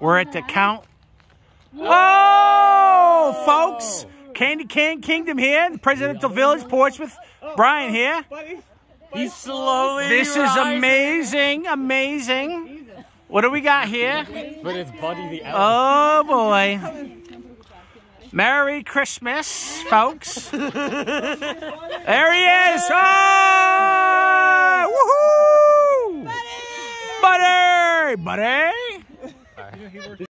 We're at the count. Oh, folks. Candy Cane Kingdom here, the Presidential Village, Portsmouth. Oh, Brian oh, here. He's slowly. This is amazing, amazing. What do we got here? But it's Buddy the Elf. Oh, boy. Merry Christmas, folks. there he is. Oh! Woohoo! Buddy! Buddy! Buddy! Bye.